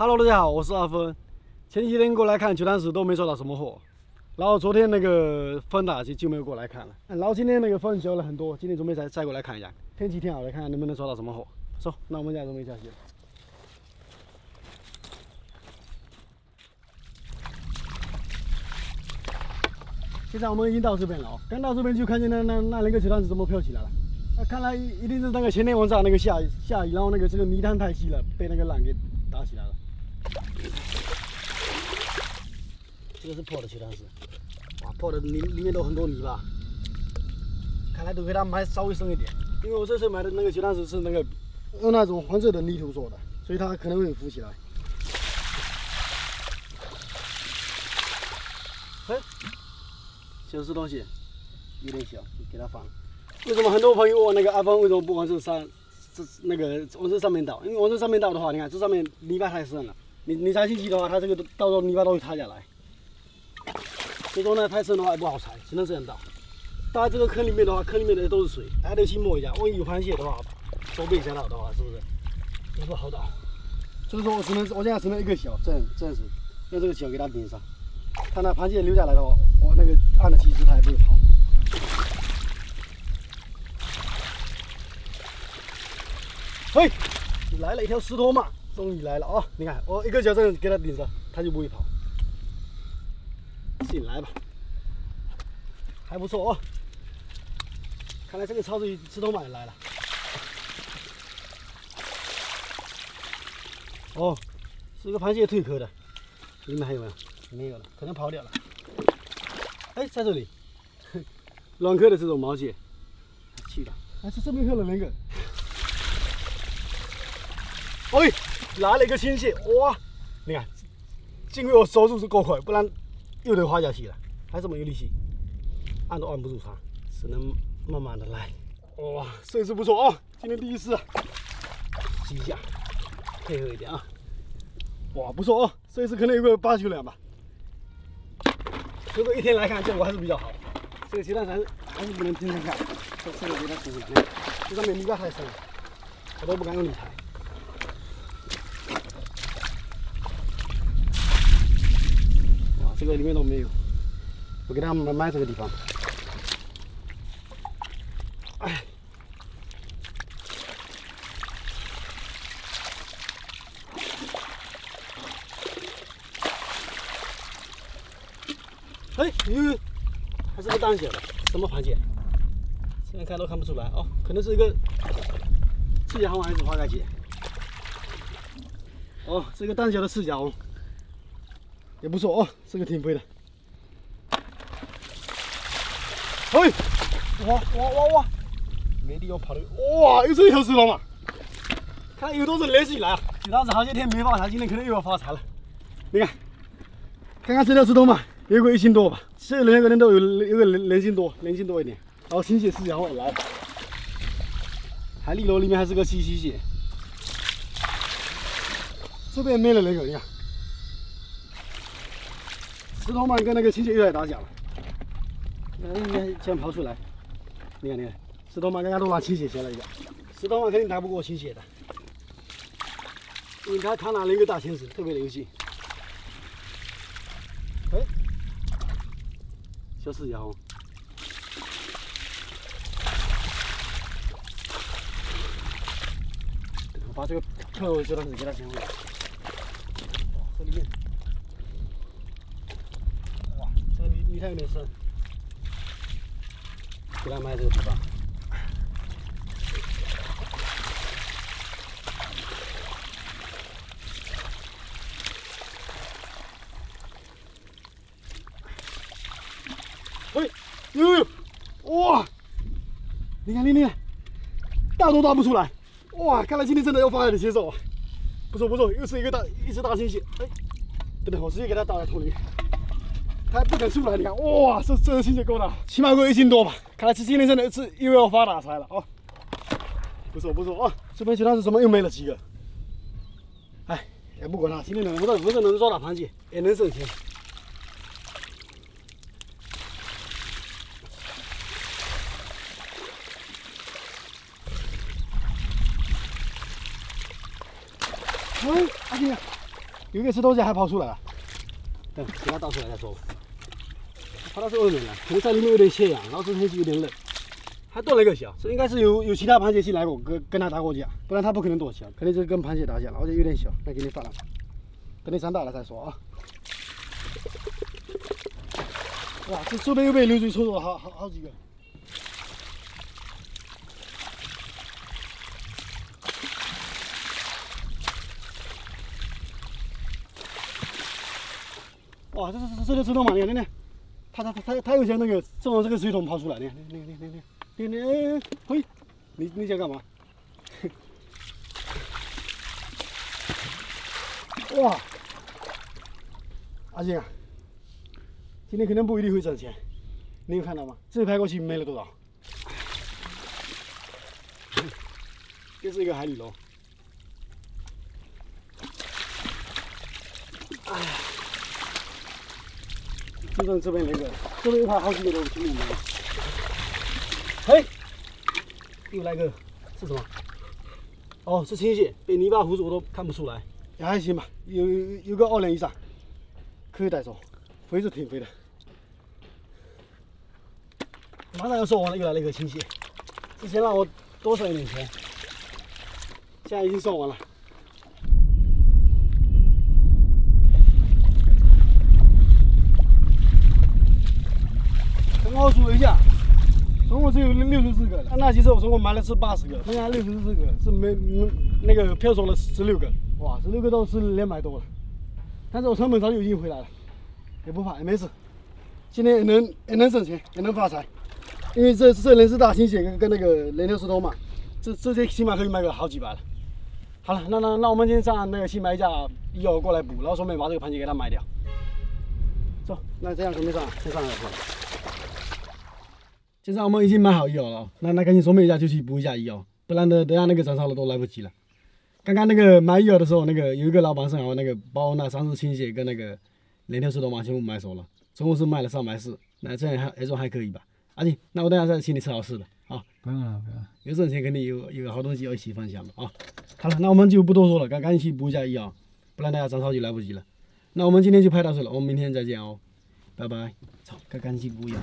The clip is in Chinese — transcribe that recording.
Hello，大家好，我是阿峰。前几天过来看球探时都没抓到什么货，然后昨天那个风大就就没有过来看了。然后今天那个风小了很多，今天准备再再过来看一下。天气挺好的，看看能不能抓到什么货。走，那我们再准备下去。现在我们已经到这边了哦，刚到这边就看见那那那那个球探是怎么飘起来了。那看来一定是那个前天晚上那个下下雨，然后那个这个泥滩太细了，被那个浪给打起来了。这个是破的球探石，哇，破的里里面都很多泥巴。看来都给他们还稍微深一点，因为我这次买的那个球探石是那个用那种黄色的泥土做的，所以它可能会浮起来。哎。小石东西有点小，给它放。为什么很多朋友问那个阿峰为什么不往这上，这那个往这上面倒？因为往这上面倒的话，你看这上面泥巴太深了，你你踩进去的话，它这个到时候泥巴都会塌下来。所以说呢，太深的话也不好踩，只能这样倒。倒在这个坑里面的话，坑里面的都是水，还得去摸一下。万一有螃蟹的话，都被吓到的话，是不是也不好倒？所以说我只能我现在只能一个小，这样这样子用这个小给它顶上。看那螃蟹留下来的话，我那个按了其实它也不会跑。嘿，来了一条石头嘛，终于来了啊！你看，我一个脚这样给它顶着，它就不会跑。进来吧，还不错哦。看来这个超市石头嘛也来了。哦，是一个螃蟹蜕壳的，里面还有没有？没有了，可能跑掉了。哎，在这里，卵壳的这种毛蟹，去了。还是这边漂了两个。哎，来了一个青蟹，哇！你看，幸亏我手速是够快，不然又得滑下去了。还这么有力气，按都按不住它，只能慢慢的来。哇，这次不错哦，今天第一次。吸一下，配合一点啊。哇，不错哦，这一次可能有个八九两吧。如果一天来看，效果还是比较好。这个鸡蛋还是还是不能天天看，这这个给它补上。这上面泥巴太深了，我都不敢用力踩。哇，这个里面都没有，我给他们埋这个地方。哎。哎，哟，还是个大小的，什么螃蟹？现在看都看不出来哦，可能是一个赤脚红还是花盖蟹？哦，是一个大小的赤脚红，也不错哦，这个挺肥的。哎，哇哇哇哇，没地方跑的，哇，又是一条石头嘛！看有多少连续来啊！这老子好些天没发财，今天可能又要发财了。你看，看看这条石头嘛。有个一斤多吧，这两个人都有有个两两斤多，两斤多一点。然后青蟹四条也来了，海蛎螺里面还是个七七蟹。这边没了那个，你看，石头鳗跟那个青蟹又在打架了。那应该先刨出来，你看你看，石头鳗刚刚都拿青蟹先了一个，石头鳗肯定打不过青蟹的，因为他拿了一个大钳子，特别的有劲。小四条，我把这个跳这段子给他捡回来。这里面，哇，这个泥泥滩有点深，给他埋这个地方。哎，呦呦，哇！你看，你看，大都大不出来，哇！看来今天真的要发财的节奏啊！不错不错，又是一个大一只大猩猩。哎，等等，我直接给它倒在桶里，它不肯出来。你看，哇，这这个猩猩够大，起码够一斤多吧？看来今天真的是又要发大财了啊！不错不错啊，这边其他是什么又没了几个？哎，也不管了，今天能不能不是能抓大螃蟹，也能挣钱。哎，阿弟，有一个吃东西还跑出来了，等给它倒出来再说吧。它到是外面了，可能在里面有点缺氧，然后这天气有点冷，还断了一个小，这应该是有有其他螃蟹进来过，跟跟它打过架，不然它不可能躲起来，肯定是跟螃蟹打架了，而且有点小，那给你放了，等你长大了再说啊。哇，这这边又被流水冲走了好好好几个。哇，这这这这个水桶嘛，你看，你看，它它它它它又像那个正从这个水桶跑出来，你看，你看，你看，你看，你看，嘿，你你想干嘛？哇，阿静啊，今天肯定不一定会挣钱，你有看到吗？这拍过去没了多少？这是一个海里螺。就剩这边那个，这边一排好几个都挺里面。嘿，又来个，是什么？哦，是青蟹，被泥巴糊住我都看不出来，也还行吧，有有个二两以上，可以带走，肥是挺肥的。马上要收完了，又来了一个青蟹，之前让我多省一点钱，现在已经收完了。我数了一下，总共只有六十四个。那其实我总共买了是八十个，剩下六十四个是没没那个漂走了十六个。哇，十六个都是两百多了。但是我成本早就已经回来了，也不怕，也没事。今天也能也能省钱，也能发财。因为这这人是大青蟹跟跟那个连条石头嘛，这这些起码可以卖个好几百了。好了，那那那我们今天上那个新买家一号过来补，然后顺便把这个螃蟹给他卖掉。走，那这样准备上，先上来了。现在我们已经买好药了，那那赶紧准备一下就去补一下药，不然的等下那个涨潮了都来不及了。刚刚那个买药的时候，那个有一个老板正好那个把我那三只青蟹跟那个连条石头嘛全部买走了，总共是卖了三百四，那这样还还算还可以吧？阿静，那我等下再请你吃好吃的啊！不用了，不用了，有挣钱肯定有有好东西要一起分享嘛啊！好了，那我们就不多说了，赶赶紧去补一下药，不然等下涨潮就来不及了。那我们今天就拍到这了，我们明天再见哦，拜拜。操，赶赶紧补药。